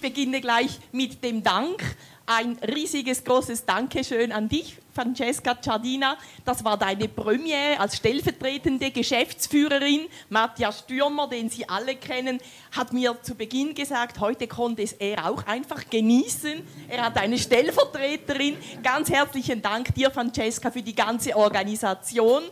beginne gleich mit dem Dank. Ein riesiges, großes Dankeschön an dich, Francesca Ciardina. Das war deine Premiere als stellvertretende Geschäftsführerin. Matthias Stürmer, den Sie alle kennen, hat mir zu Beginn gesagt, heute konnte es er auch einfach genießen. Er hat eine Stellvertreterin. Ganz herzlichen Dank dir, Francesca, für die ganze Organisation.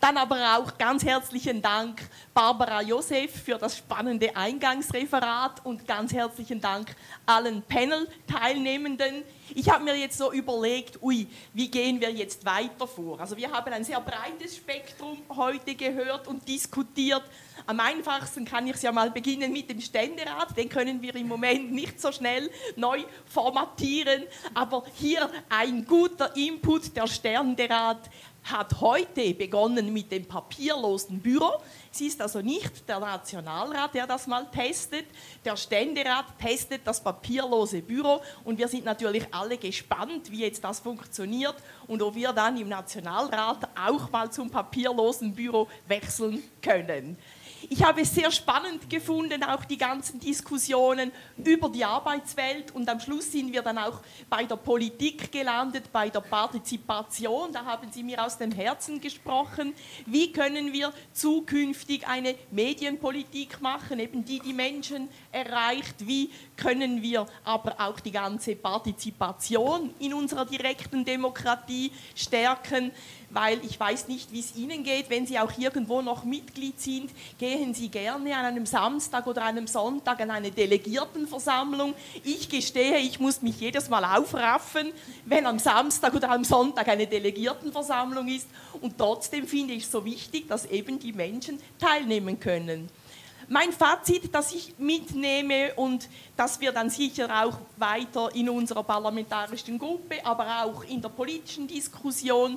Dann aber auch ganz herzlichen Dank Barbara Josef für das spannende Eingangsreferat und ganz herzlichen Dank allen Panel-Teilnehmenden. Ich habe mir jetzt so überlegt, ui, wie gehen wir jetzt weiter vor? Also wir haben ein sehr breites Spektrum heute gehört und diskutiert. Am einfachsten kann ich es ja mal beginnen mit dem Ständerat. Den können wir im Moment nicht so schnell neu formatieren. Aber hier ein guter Input. Der Ständerat hat heute begonnen mit dem papierlosen Büro. Es ist also nicht der Nationalrat, der das mal testet. Der Ständerat testet das papierlose Büro und wir sind natürlich alle gespannt, wie jetzt das funktioniert und ob wir dann im Nationalrat auch mal zum papierlosen Büro wechseln können. Ich habe es sehr spannend gefunden, auch die ganzen Diskussionen über die Arbeitswelt und am Schluss sind wir dann auch bei der Politik gelandet, bei der Partizipation. Da haben Sie mir aus dem Herzen gesprochen. Wie können wir zukünftig eine Medienpolitik machen, eben die die Menschen erreicht? Wie können wir aber auch die ganze Partizipation in unserer direkten Demokratie stärken? weil ich weiß nicht, wie es Ihnen geht, wenn Sie auch irgendwo noch Mitglied sind, gehen Sie gerne an einem Samstag oder einem Sonntag an eine Delegiertenversammlung. Ich gestehe, ich muss mich jedes Mal aufraffen, wenn am Samstag oder am Sonntag eine Delegiertenversammlung ist. Und trotzdem finde ich es so wichtig, dass eben die Menschen teilnehmen können. Mein Fazit, das ich mitnehme und das wir dann sicher auch weiter in unserer parlamentarischen Gruppe, aber auch in der politischen Diskussion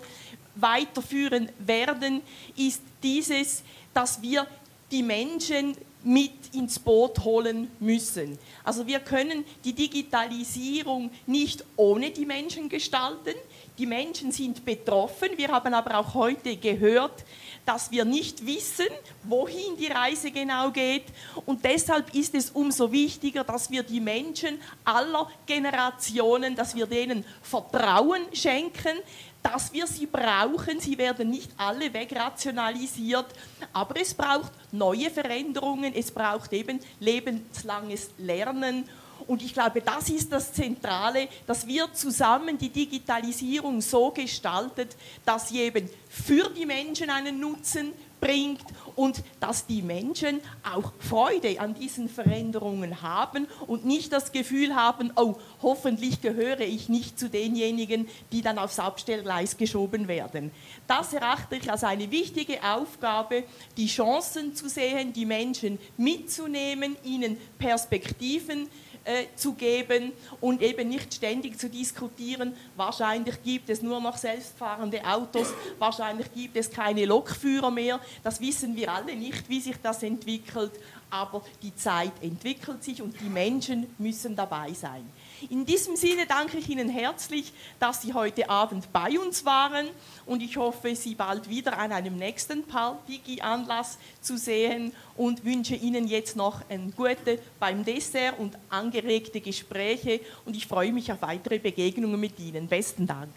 weiterführen werden, ist dieses, dass wir die Menschen mit ins Boot holen müssen. Also wir können die Digitalisierung nicht ohne die Menschen gestalten. Die Menschen sind betroffen. Wir haben aber auch heute gehört, dass wir nicht wissen, wohin die Reise genau geht. Und deshalb ist es umso wichtiger, dass wir die Menschen aller Generationen, dass wir denen Vertrauen schenken, dass wir sie brauchen. Sie werden nicht alle wegrationalisiert, aber es braucht neue Veränderungen, es braucht eben lebenslanges Lernen. Und ich glaube, das ist das Zentrale, dass wir zusammen die Digitalisierung so gestaltet, dass sie eben für die Menschen einen Nutzen bringt und dass die Menschen auch Freude an diesen Veränderungen haben und nicht das Gefühl haben, oh, hoffentlich gehöre ich nicht zu denjenigen, die dann aufs Abstellgleis geschoben werden. Das erachte ich als eine wichtige Aufgabe, die Chancen zu sehen, die Menschen mitzunehmen, ihnen Perspektiven äh, zu geben und eben nicht ständig zu diskutieren, wahrscheinlich gibt es nur noch selbstfahrende Autos, wahrscheinlich gibt es keine Lokführer mehr. Das wissen wir alle nicht, wie sich das entwickelt, aber die Zeit entwickelt sich und die Menschen müssen dabei sein. In diesem Sinne danke ich Ihnen herzlich, dass Sie heute Abend bei uns waren und ich hoffe, Sie bald wieder an einem nächsten Partigi-Anlass zu sehen und wünsche Ihnen jetzt noch ein gute beim Dessert und angeregte Gespräche und ich freue mich auf weitere Begegnungen mit Ihnen. Besten Dank.